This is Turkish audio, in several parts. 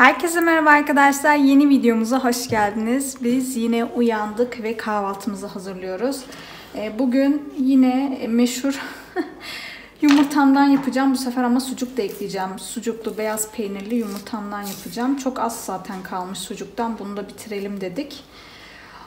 Herkese merhaba arkadaşlar. Yeni videomuza hoş geldiniz. Biz yine uyandık ve kahvaltımızı hazırlıyoruz. Ee, Bugün yine meşhur yumurtamdan yapacağım. Bu sefer ama sucuk da ekleyeceğim. Sucuklu beyaz peynirli yumurtamdan yapacağım. Çok az zaten kalmış sucuktan. Bunu da bitirelim dedik.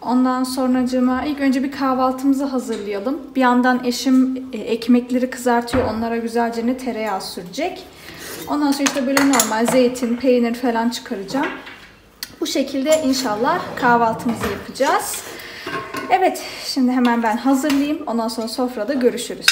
Ondan sonracığıma ilk önce bir kahvaltımızı hazırlayalım. Bir yandan eşim e, ekmekleri kızartıyor. Onlara güzelce ne tereyağı sürecek. Ondan sonra işte böyle normal zeytin, peynir falan çıkaracağım. Bu şekilde inşallah kahvaltımızı yapacağız. Evet, şimdi hemen ben hazırlayayım. Ondan sonra sofrada görüşürüz.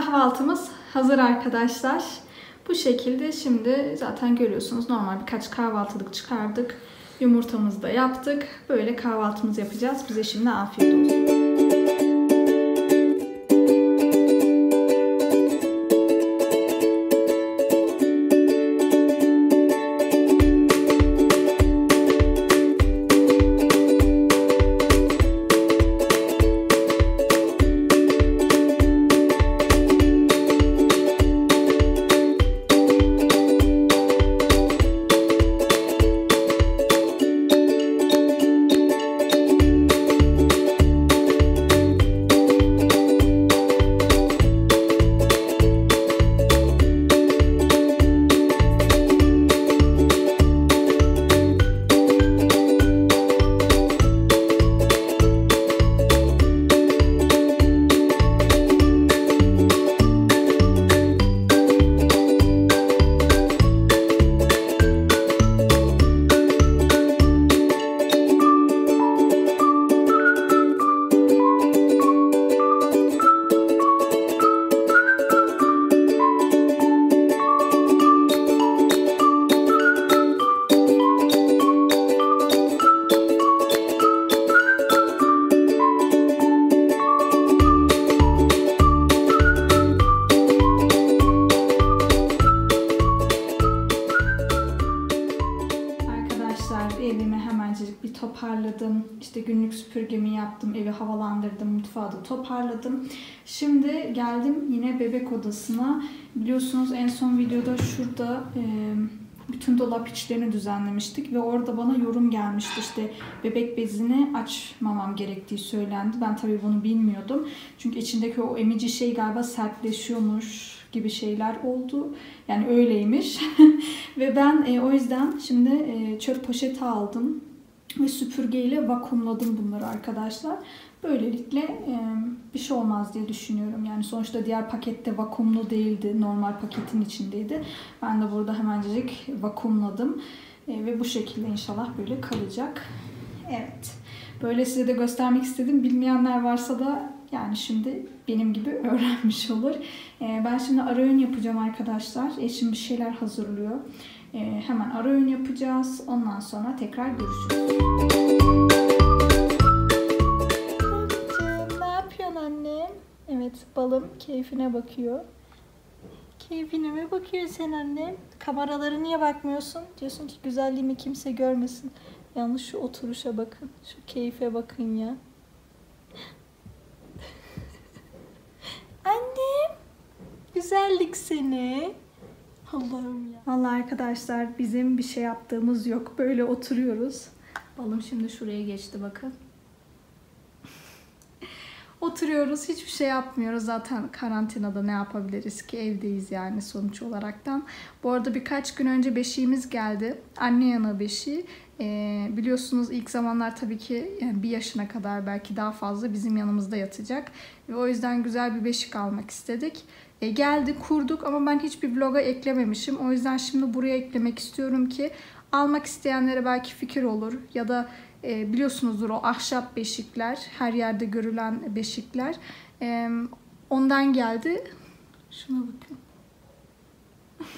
Kahvaltımız hazır arkadaşlar. Bu şekilde şimdi zaten görüyorsunuz normal birkaç kahvaltılık çıkardık. Yumurtamızı da yaptık. Böyle kahvaltımızı yapacağız. Bize şimdi afiyet olsun. Arkadaşlar evimi hemencecik bir toparladım. İşte günlük süpürgemi yaptım. Evi havalandırdım. Mutfağı da toparladım. Şimdi geldim yine bebek odasına. Biliyorsunuz en son videoda şurada e, bütün dolap içlerini düzenlemiştik ve orada bana yorum gelmişti işte bebek bezini açmamam gerektiği söylendi. Ben tabii bunu bilmiyordum. Çünkü içindeki o emici şey galiba sertleşiyormuş gibi şeyler oldu. Yani öyleymiş. ve ben e, o yüzden şimdi e, çöp poşeti aldım ve süpürgeyle vakumladım bunları arkadaşlar. Böylelikle e, bir şey olmaz diye düşünüyorum. Yani sonuçta diğer pakette vakumlu değildi. Normal paketin içindeydi. Ben de burada hemencik vakumladım. E, ve bu şekilde inşallah böyle kalacak. Evet. Böyle size de göstermek istedim. Bilmeyenler varsa da yani şimdi benim gibi öğrenmiş olur. E, ben şimdi ara öğün yapacağım arkadaşlar. Eşim bir şeyler hazırlıyor. E, hemen ara öğün yapacağız. Ondan sonra tekrar görüşürüz. Ne yapıyorsun annem? Evet balım keyfine bakıyor. Keyfine mi bakıyorsun sen annem? Kameralara niye bakmıyorsun? Diyorsun ki güzelliğimi kimse görmesin. Yalnız şu oturuşa bakın. Şu keyfe bakın ya. Annem. Güzellik seni. Allah'ım ya. Vallahi arkadaşlar bizim bir şey yaptığımız yok. Böyle oturuyoruz. Balım şimdi şuraya geçti bakın. Oturuyoruz, hiçbir şey yapmıyoruz. Zaten karantinada ne yapabiliriz ki? Evdeyiz yani sonuç olaraktan. Bu arada birkaç gün önce beşiğimiz geldi. Anne yana beşiği. Ee, biliyorsunuz ilk zamanlar tabii ki yani bir yaşına kadar belki daha fazla bizim yanımızda yatacak. Ve o yüzden güzel bir beşik almak istedik. E, geldi kurduk ama ben hiçbir vloga eklememişim. O yüzden şimdi buraya eklemek istiyorum ki almak isteyenlere belki fikir olur. Ya da e, biliyorsunuzdur o ahşap beşikler. Her yerde görülen beşikler. E, ondan geldi. Şuna bakın.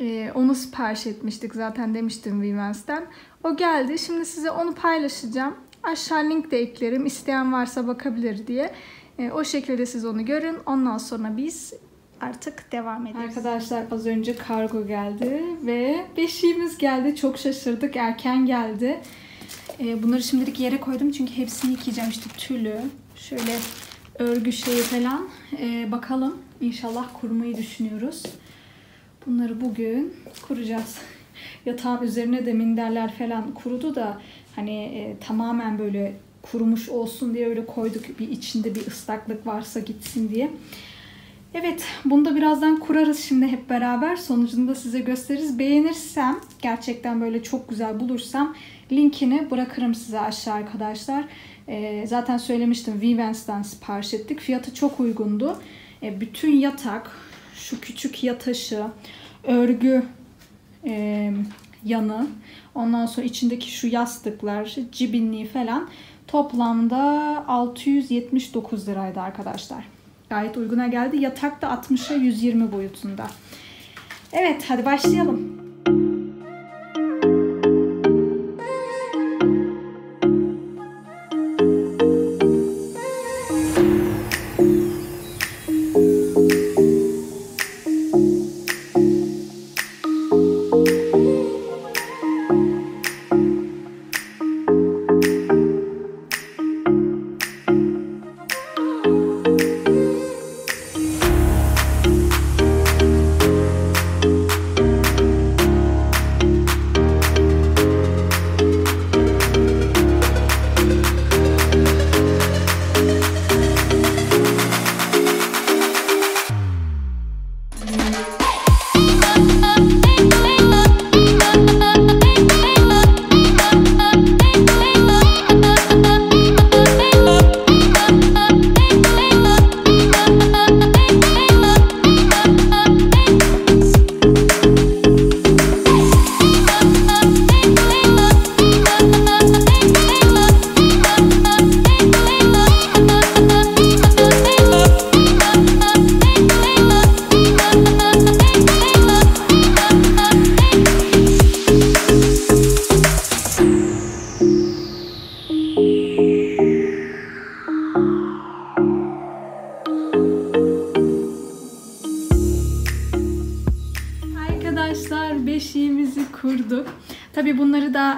e, onu sipariş etmiştik zaten demiştim Vivens'ten. O geldi. Şimdi size onu paylaşacağım. Aşağı link de eklerim. İsteyen varsa bakabilir diye. E, o şekilde siz onu görün. Ondan sonra biz artık devam ederiz. Arkadaşlar az önce kargo geldi ve beşiğimiz geldi. Çok şaşırdık. Erken geldi. E, bunları şimdilik yere koydum çünkü hepsini yıkayacağım. İşte tülü, şöyle örgü şeyi falan. E, bakalım. İnşallah kurmayı düşünüyoruz. Bunları bugün kuracağız. Yatağın üzerine de minderler falan kurudu da hani e, tamamen böyle kurumuş olsun diye öyle koyduk. Bir içinde bir ıslaklık varsa gitsin diye. Evet, bunu da birazdan kurarız şimdi hep beraber. Sonucunu da size gösteririz. Beğenirsem, gerçekten böyle çok güzel bulursam linkini bırakırım size aşağı arkadaşlar. Ee, zaten söylemiştim Vivence'den sipariş ettik. Fiyatı çok uygundu. Ee, bütün yatak, şu küçük yataşı, örgü e, yanı, ondan sonra içindeki şu yastıklar, cibinliği falan toplamda 679 liraydı arkadaşlar. Gayet uyguna geldi. Yatak da 60'a 120 boyutunda. Evet hadi başlayalım.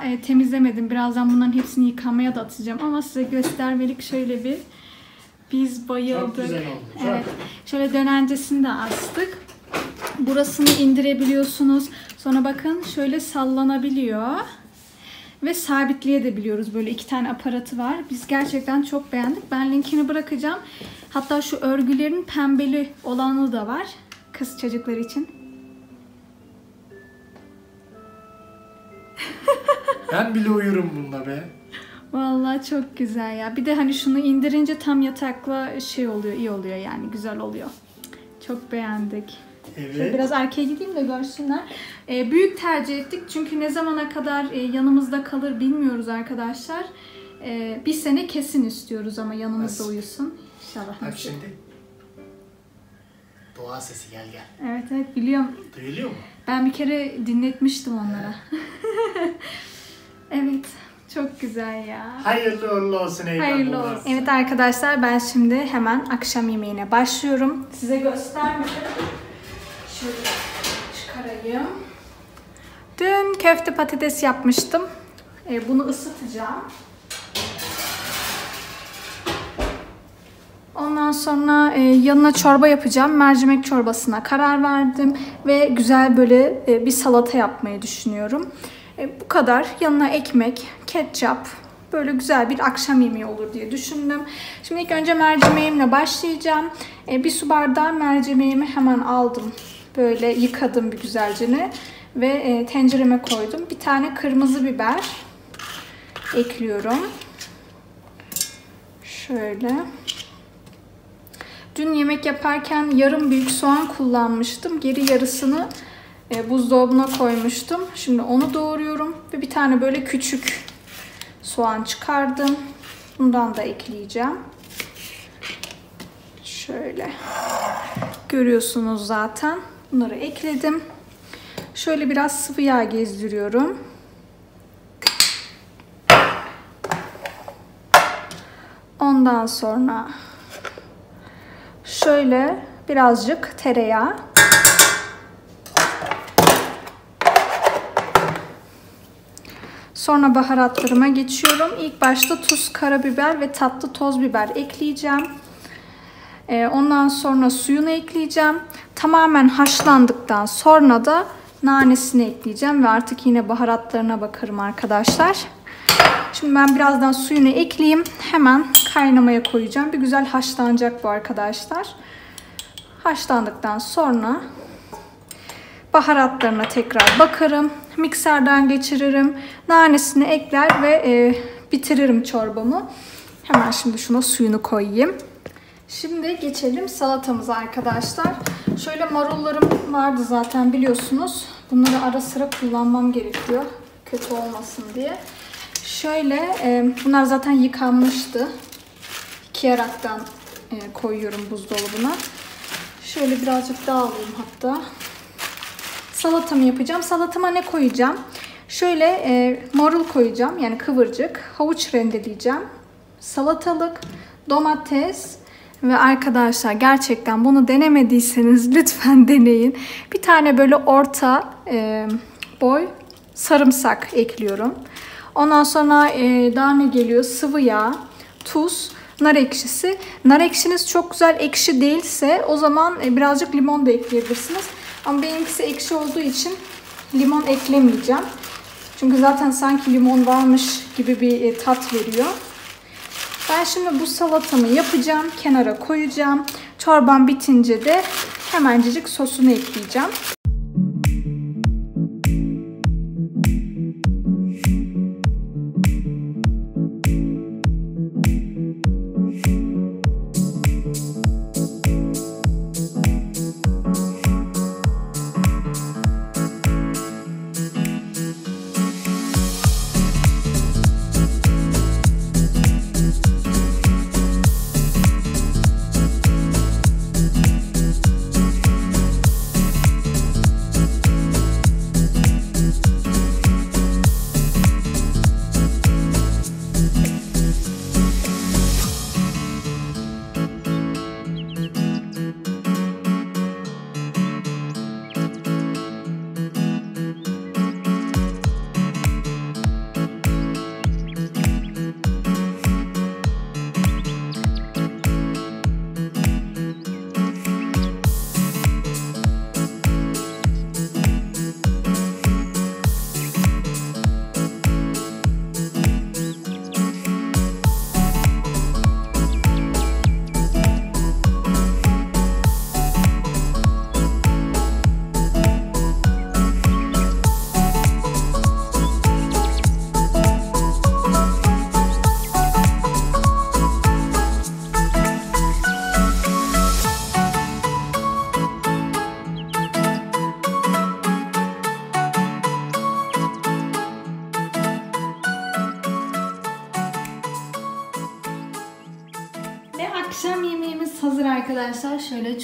E, temizlemedim. Birazdan bunların hepsini yıkamaya da atacağım. Ama size göstermelik şöyle bir biz bayıldık. Çok güzel oldu. Çok. Evet. Şöyle dönencesini de astık. Burasını indirebiliyorsunuz. Sonra bakın şöyle sallanabiliyor. Ve sabitleyebiliyoruz. Böyle iki tane aparatı var. Biz gerçekten çok beğendik. Ben linkini bırakacağım. Hatta şu örgülerin pembeli olanı da var. Kız çocukları için. Ben bile uyurum bununla be. Vallahi çok güzel ya. Bir de hani şunu indirince tam yatakla şey oluyor, iyi oluyor yani güzel oluyor. Çok beğendik. Şöyle Evet. biraz arkaya gideyim de görsünler. Ee, büyük tercih ettik çünkü ne zamana kadar e, yanımızda kalır bilmiyoruz arkadaşlar. Ee, bir sene kesin istiyoruz ama yanımızda Nasıl? uyusun. İnşallah. Bak şimdi. Doğa sesi gel gel. Evet evet biliyorum. Duyuluyor mu? Ben bir kere dinletmiştim onlara. evet. Çok güzel ya. Hayırlı uğurlu olsun eyvallah. Hayırlı olsun. Evet arkadaşlar ben şimdi hemen akşam yemeğine başlıyorum. Size göstermedim. Şöyle çıkarayım. Dün köfte patates yapmıştım. Ee, bunu ısıtacağım. Ondan sonra e, yanına çorba yapacağım. Mercimek çorbasına karar verdim. Ve güzel böyle e, bir salata yapmayı düşünüyorum. E, bu kadar. Yanına ekmek, ketçap. Böyle güzel bir akşam yemeği olur diye düşündüm. Şimdi ilk önce mercimeğimle başlayacağım. E, bir su bardağı mercimeğimi hemen aldım. Böyle yıkadım bir güzelce ve e, tencereme koydum. Bir tane kırmızı biber ekliyorum. Şöyle. Dün yemek yaparken yarım büyük soğan kullanmıştım. Geri yarısını e, buzdolabına koymuştum. Şimdi onu doğruyorum ve bir tane böyle küçük soğan çıkardım. Bundan da ekleyeceğim. Şöyle. Görüyorsunuz zaten. Bunları ekledim. Şöyle biraz sıvı yağ gezdiriyorum. Ondan sonra şöyle birazcık tereyağı. Sonra baharatlarıma geçiyorum. İlk başta tuz, karabiber ve tatlı toz biber ekleyeceğim. Ee, ondan sonra suyunu ekleyeceğim. Tamamen haşlandıktan sonra da nanesini ekleyeceğim ve artık yine baharatlarına bakarım arkadaşlar. Şimdi ben birazdan suyunu ekleyeyim. Hemen kaynamaya koyacağım. Bir güzel haşlanacak bu arkadaşlar. Haşlandıktan sonra baharatlarına tekrar bakarım. Mikserden geçiririm. Nanesini ekler ve e, bitiririm çorbamı. Hemen şimdi şuna suyunu koyayım. Şimdi geçelim salatamıza arkadaşlar. Şöyle marullarım vardı zaten biliyorsunuz. Bunları ara sıra kullanmam gerekiyor. Kötü olmasın diye. Şöyle e, bunlar zaten yıkanmıştı. İki yaraktan e, koyuyorum buzdolabına. Şöyle birazcık daha alayım hatta. Salatamı yapacağım. Salatama ne koyacağım? Şöyle e, marul koyacağım. Yani kıvırcık. Havuç rendeleyeceğim. Salatalık, domates ve arkadaşlar gerçekten bunu denemediyseniz lütfen deneyin. Bir tane böyle orta e, boy sarımsak ekliyorum. Ondan sonra e, daha ne geliyor? Sıvı yağ, tuz, nar ekşisi. Nar ekşiniz çok güzel ekşi değilse o zaman e, birazcık limon da ekleyebilirsiniz. Ama benimkisi ekşi olduğu için limon eklemeyeceğim. Çünkü zaten sanki limon varmış gibi bir e, tat veriyor. Ben şimdi bu salatamı yapacağım. Kenara koyacağım. Çorbam bitince de hemencecik sosunu ekleyeceğim.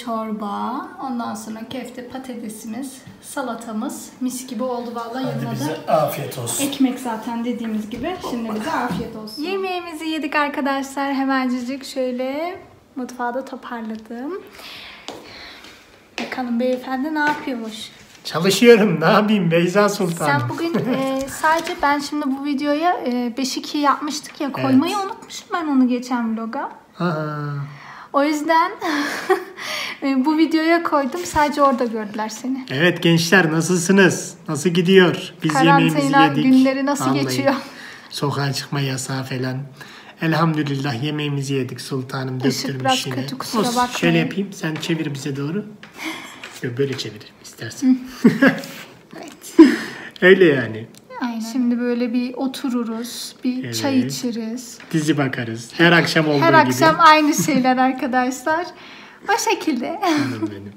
Çorba, ondan sonra köfte, patatesimiz, salatamız mis gibi oldu vallahi Hadi yanına da bize afiyet olsun. ekmek zaten dediğimiz gibi. Şimdi bize afiyet olsun. Yemeğimizi yedik arkadaşlar. Hemencecik şöyle mutfağı da toparladım. Bakalım beyefendi ne yapıyormuş? Çalışıyorum. Ne yapayım Beyza Sultan? Sen bugün e, sadece ben şimdi bu videoya e, 5-2 yapmıştık ya koymayı unutmuşum ben onu geçen vloga. Ha, O yüzden e, bu videoya koydum. Sadece orada gördüler seni. Evet gençler nasılsınız? Nasıl gidiyor? Biz yemeğimizi Karantina yedik. günleri nasıl Vallahi geçiyor? Sokağa çıkma yasağı falan. Elhamdülillah yemeğimizi yedik sultanım döktürmüş yine. kötü, kusura Olsun, bakmayın. Şöyle yapayım sen çevir bize doğru. Böyle çeviririm istersen. Evet. Öyle yani. Aynen. Şimdi böyle bir otururuz, bir Evet. çay içeriz. Dizi bakarız. Her akşam olduğu Her gibi. akşam aynı şeyler arkadaşlar. O şekilde. Canım benim.